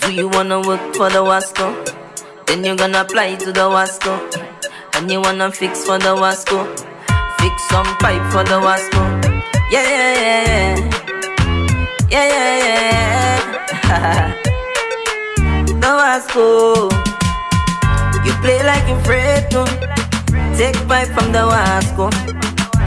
Do you wanna work for the Wasco? Then you're gonna apply to the Wasco. And you wanna fix for the Wasco? Fix some pipe for the Wasco. Yeah, yeah, yeah, yeah. Yeah, yeah, yeah. the Wasco. You play like you're afraid to take pipe from the Wasco.